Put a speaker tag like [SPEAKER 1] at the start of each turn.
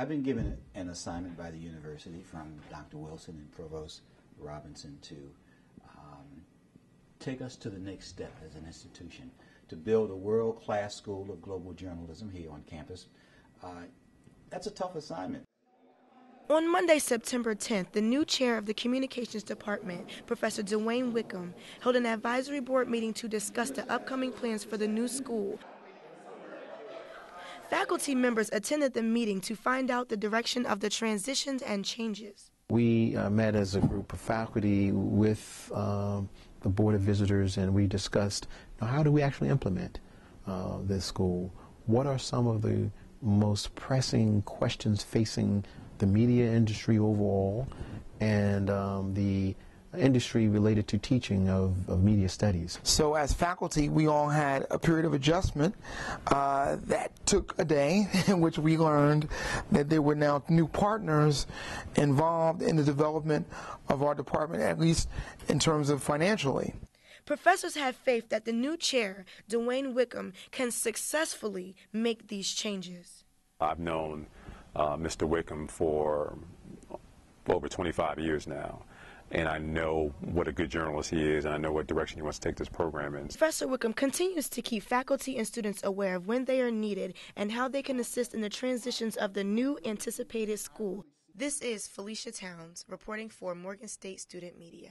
[SPEAKER 1] I've been given an assignment by the university from Dr. Wilson and Provost Robinson to um, take us to the next step as an institution to build a world-class school of global journalism here on campus. Uh, that's a tough assignment.
[SPEAKER 2] On Monday, September 10th, the new chair of the Communications Department, Professor DeWayne Wickham, held an advisory board meeting to discuss the upcoming plans for the new school. Faculty members attended the meeting to find out the direction of the transitions and changes.
[SPEAKER 3] We uh, met as a group of faculty with um, the Board of Visitors and we discussed you know, how do we actually implement uh, this school? What are some of the most pressing questions facing the media industry overall and um, the industry related to teaching of, of, media studies.
[SPEAKER 4] So as faculty, we all had a period of adjustment uh, that took a day in which we learned that there were now new partners involved in the development of our department, at least in terms of financially.
[SPEAKER 2] Professors have faith that the new chair, DeWayne Wickham, can successfully make these changes.
[SPEAKER 5] I've known uh, Mr. Wickham for over 25 years now. And I know what a good journalist he is, and I know what direction he wants to take this program in.
[SPEAKER 2] Professor Wickham continues to keep faculty and students aware of when they are needed and how they can assist in the transitions of the new anticipated school. This is Felicia Towns reporting for Morgan State Student Media.